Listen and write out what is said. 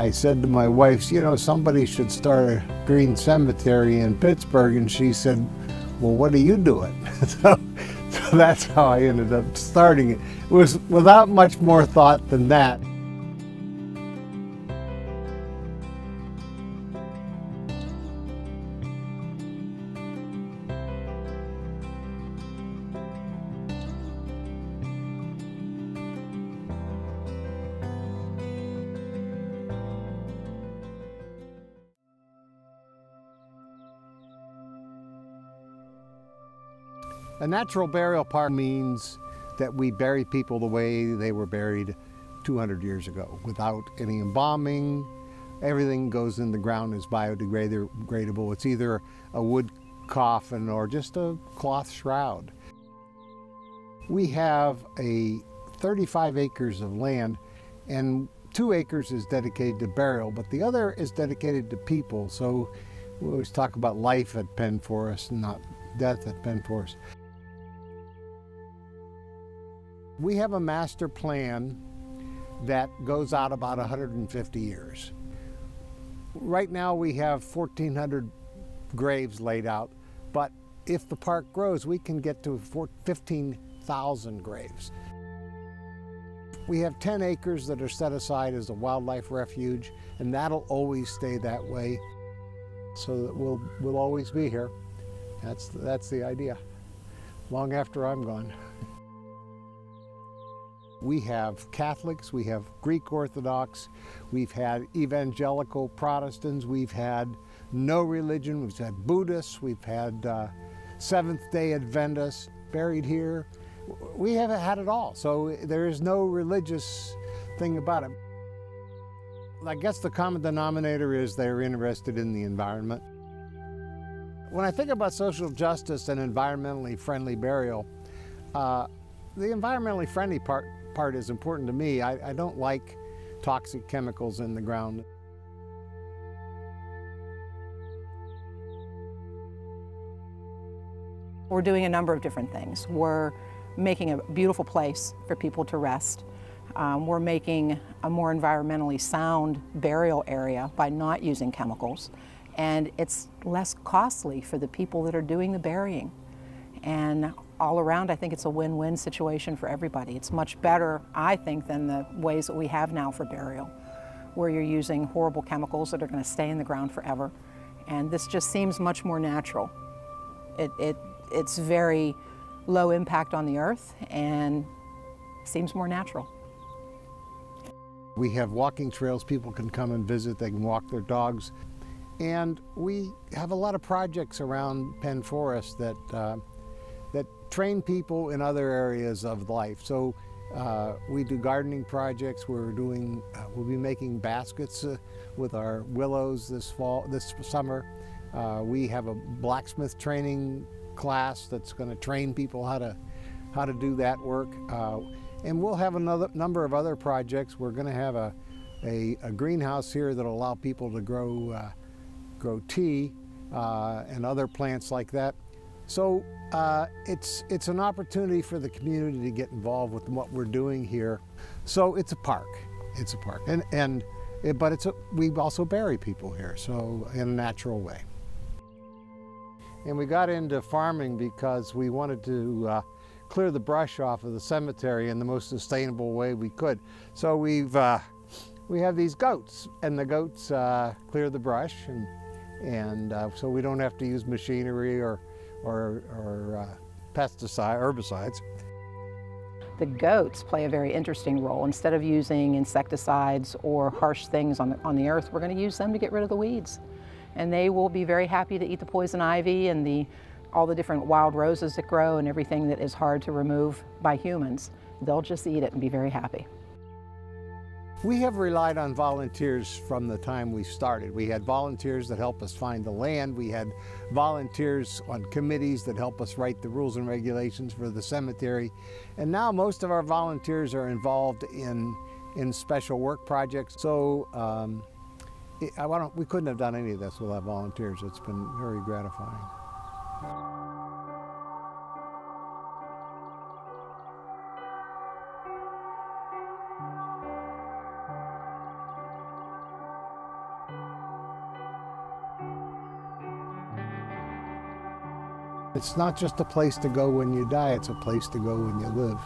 I said to my wife, you know, somebody should start a green cemetery in Pittsburgh. And she said, well, what are you doing? so, so that's how I ended up starting it. It was without much more thought than that. A natural burial park means that we bury people the way they were buried 200 years ago without any embalming. Everything goes in the ground is biodegradable. It's either a wood coffin or just a cloth shroud. We have a 35 acres of land and two acres is dedicated to burial, but the other is dedicated to people. So we always talk about life at Penn Forest, not death at Penn Forest. We have a master plan that goes out about 150 years. Right now we have 1,400 graves laid out, but if the park grows, we can get to 15,000 graves. We have 10 acres that are set aside as a wildlife refuge, and that'll always stay that way, so that we'll, we'll always be here. That's, that's the idea, long after I'm gone. We have Catholics, we have Greek Orthodox, we've had evangelical Protestants, we've had no religion, we've had Buddhists, we've had uh, Seventh day Adventists buried here. We haven't had it all, so there is no religious thing about it. I guess the common denominator is they're interested in the environment. When I think about social justice and environmentally friendly burial, uh, the environmentally friendly part part is important to me. I, I don't like toxic chemicals in the ground. We're doing a number of different things. We're making a beautiful place for people to rest. Um, we're making a more environmentally sound burial area by not using chemicals. And it's less costly for the people that are doing the burying. And all around, I think it's a win-win situation for everybody. It's much better, I think, than the ways that we have now for burial, where you're using horrible chemicals that are going to stay in the ground forever. And this just seems much more natural. It, it, it's very low impact on the earth and seems more natural. We have walking trails people can come and visit, they can walk their dogs. And we have a lot of projects around Penn Forest that uh, that train people in other areas of life. So uh, we do gardening projects. We're doing, uh, we'll be making baskets uh, with our willows this fall, this summer. Uh, we have a blacksmith training class that's going to train people how to, how to do that work. Uh, and we'll have another number of other projects. We're going to have a, a, a, greenhouse here that'll allow people to grow, uh, grow tea and other plants like that. So uh, it's, it's an opportunity for the community to get involved with what we're doing here. So it's a park, it's a park. And, and it, but it's a, we also bury people here, so in a natural way. And we got into farming because we wanted to uh, clear the brush off of the cemetery in the most sustainable way we could. So we've, uh, we have these goats, and the goats uh, clear the brush, and, and uh, so we don't have to use machinery or or, or uh, pesticide, herbicides. The goats play a very interesting role. Instead of using insecticides or harsh things on the, on the earth, we're going to use them to get rid of the weeds. And they will be very happy to eat the poison ivy and the, all the different wild roses that grow and everything that is hard to remove by humans. They'll just eat it and be very happy. We have relied on volunteers from the time we started. We had volunteers that help us find the land. We had volunteers on committees that help us write the rules and regulations for the cemetery. And now most of our volunteers are involved in, in special work projects. So um, it, we couldn't have done any of this without volunteers. It's been very gratifying. It's not just a place to go when you die, it's a place to go when you live.